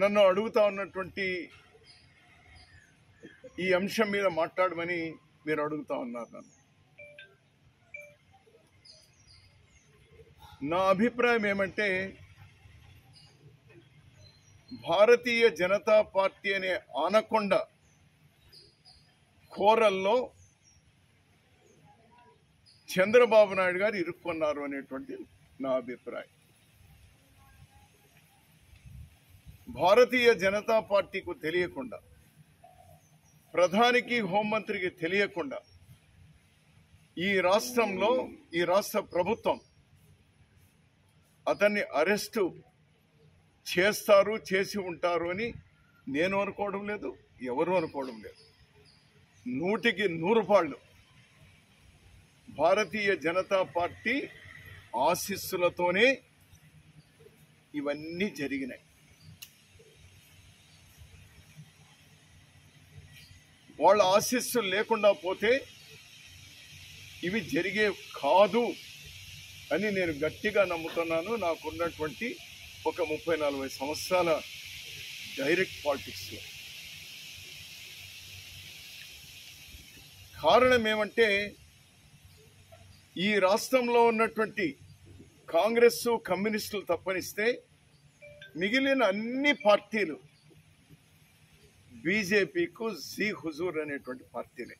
నన్ను అడుగుతా ఉన్నటువంటి ఈ అంశం మీద మాట్లాడమని మీరు అడుగుతా ఉన్నారు నన్ను. నా అభిప్రాయం ఏమంటే భారతీయ జనతా పార్టీ అనే ఆనకొండ కోరల్లో చంద్రబాబు నాయుడు గారు ఇరుక్కున్నారు అనేటువంటి నా అభిప్రాయం. భారతీయ జనతా పార్టీకు తెలియకుండా ప్రధానికి హోంమంత్రికి తెలియకుండా ఈ రాష్ట్రంలో ఈ రాష్ట్ర ప్రభుత్వం అతన్ని అరెస్టు చేస్తారు చేసి ఉంటారు అని నేను అనుకోవడం లేదు ఎవరు అనుకోవడం లేదు. నూటికి నూరు పాళ్ళు భారతీయ జనతా పార్టీ ఆశీస్సులతోనే ఇవన్నీ జరిగినాయి. వాళ్ళ ఆశీస్సులు లేకుండా పోతే ఇవి జరిగే కాదు అని నేను గట్టిగా నమ్ముతున్నాను. నాకున్నటువంటి ఒక ముప్పై నలభై సంవత్సరాల డైరెక్ట్ పాలిటిక్స్లో. కారణం ఏమంటే ఈ రాష్ట్రంలో ఉన్నటువంటి కాంగ్రెస్ కమ్యూనిస్టులు తప్పనిస్తే మిగిలిన అన్ని పార్టీలు బీజేపీకు జీ హుజూర్ అనేటువంటి పార్టీనే.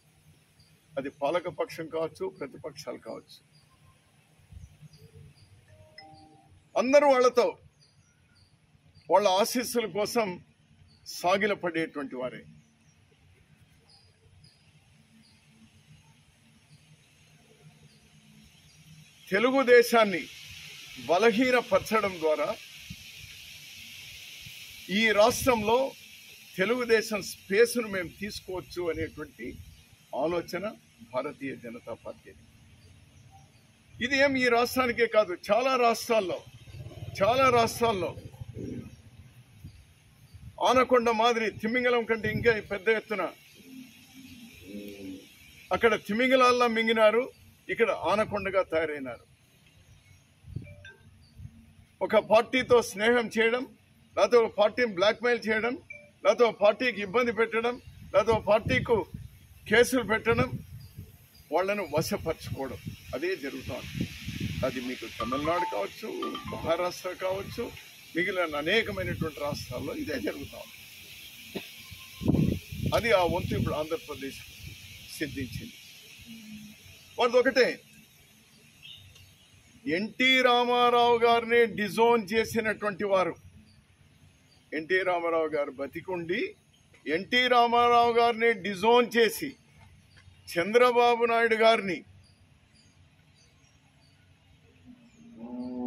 అది పాలకపక్షం కావచ్చు ప్రతిపక్షాలు కావచ్చు. అందరూ వాళ్ళతో వాళ్ళ ఆశీస్సుల కోసం సాగిలపడేటువంటి వారే. తెలుగుదేశాన్ని బలహీనపరచడం ద్వారా ఈ రాష్ట్రంలో తెలుగుదేశం స్పేస్ను మేము తీసుకోవచ్చు అనేటువంటి ఆలోచన భారతీయ జనతా పార్టీ. ఇది ఏం ఈ రాష్ట్రానికే కాదు చాలా రాష్ట్రాల్లో చాలా రాష్ట్రాల్లో. ఆనకొండ మాదిరి తిమింగలం కంటే ఇంకా పెద్ద ఎత్తున అక్కడ తిమింగలాల్లా మింగినారు ఇక్కడ ఆనకొండగా తయారైనారు. ఒక పార్టీతో స్నేహం చేయడం లేకపోతే ఒక పార్టీని బ్లాక్మెయిల్ చేయడం లేకపోతే పార్టీకి ఇబ్బంది పెట్టడం లేకపోతే పార్టీకు కేసులు పెట్టడం వాళ్ళను వశపరచుకోవడం. అదే జరుగుతుంది. అది మీకు తమిళనాడు కావచ్చు మహారాష్ట్ర కావచ్చు మిగిలిన అనేకమైనటువంటి రాష్ట్రాల్లో ఇదే జరుగుతా ఉంది అది ఆ వంతు ఇప్పుడు ఆంధ్రప్రదేశ్ సిద్ధించింది. వాళ్ళది ఒకటే. ఎన్టీ రామారావు గారిని డిజోన్ చేసినటువంటి వారు ఎన్టీ రామారావు గారు బతికుండి ఎన్టీ రామారావు గారిని డిజోన్ చేసి చంద్రబాబు నాయుడు గారిని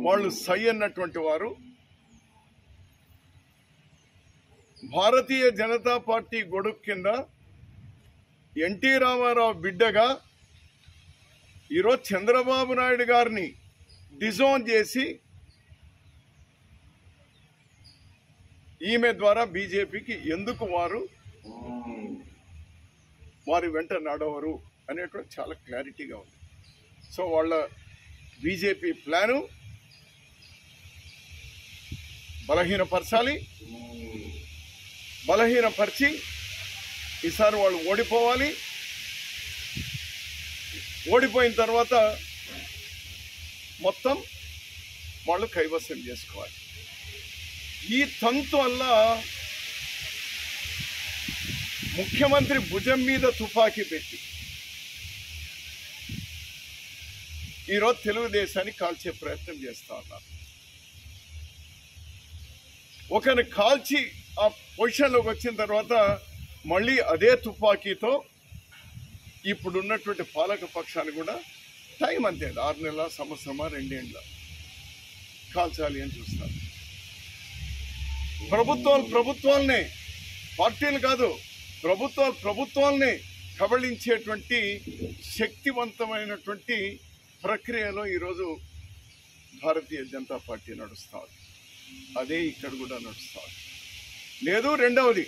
వాళ్ళు సై అన్నటువంటి వారు భారతీయ జనతా పార్టీ గొడుగు కింద ఎన్టీ రామారావు బిడ్డగా ఈరోజు చంద్రబాబు నాయుడు గారిని డిజోన్ చేసి ఈమె ద్వారా బీజేపీకి ఎందుకు వారు వారి వెంట నడవరు అనేటువంటి చాలా క్లారిటీగా ఉంది. సో వాళ్ళ బీజేపీ ప్లాను బలహీనపరచాలి బలహీనపరిచి ఈసారి వాళ్ళు ఓడిపోవాలి. ఓడిపోయిన తర్వాత మొత్తం వాళ్ళు కైవసం చేసుకోవాలి. ఈ తంతు వల్ల ముఖ్యమంత్రి భుజం మీద తుపాకీ పెట్టి ఈరోజు తెలుగుదేశాన్ని కాల్చే ప్రయత్నం చేస్తా ఉన్నారు. ఒకరిని కాల్చి ఆ పొజిషన్లోకి వచ్చిన తర్వాత మళ్ళీ అదే తుపాకీతో ఇప్పుడున్నటువంటి పాలక పక్షాన్ని కూడా టైం అంతే ఆరు నెలల సంవత్సరమా రెండేళ్ళ కాల్చాలి అని చూస్తారు. ప్రభుత్వాలు ప్రభుత్వాలని పార్టీలు కాదు ప్రభుత్వాలు ప్రభుత్వాలని కబళించేటువంటి శక్తివంతమైనటువంటి ప్రక్రియలో ఈరోజు భారతీయ జనతా పార్టీ నడుస్తా అదే ఇక్కడ కూడా నడుస్తుంది. లేదు రెండవది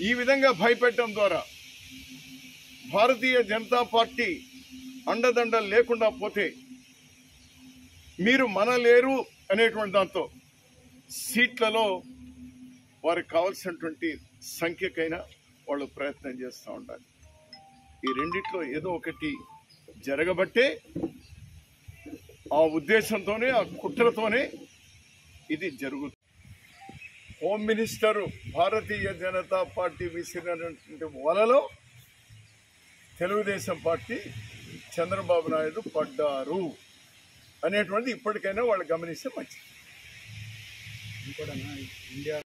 ఈ విధంగా భయపెట్టడం ద్వారా భారతీయ జనతా పార్టీ అండదండలు లేకుండా పోతే మీరు మనలేరు అనేటువంటి దాంతో సీట్లలో వారికి కావాల్సినటువంటి సంఖ్యకైనా వాళ్ళు ప్రయత్నం చేస్తూ ఉండాలి. ఈ రెండిట్లో ఏదో ఒకటి జరగబట్టే ఆ ఉద్దేశంతోనే ఆ కుట్రతోనే ఇది జరుగుతుంది. Home minister Bharatiya Janata party విసిరినటువంటి వలలో తెలుగుదేశం పార్టీ చంద్రబాబు నాయుడు పడ్డారు అనేటువంటిది ఇప్పటికైనా వాళ్ళు గమనిస్తే మంచిది. ఇంకోటన్నా ఇండియా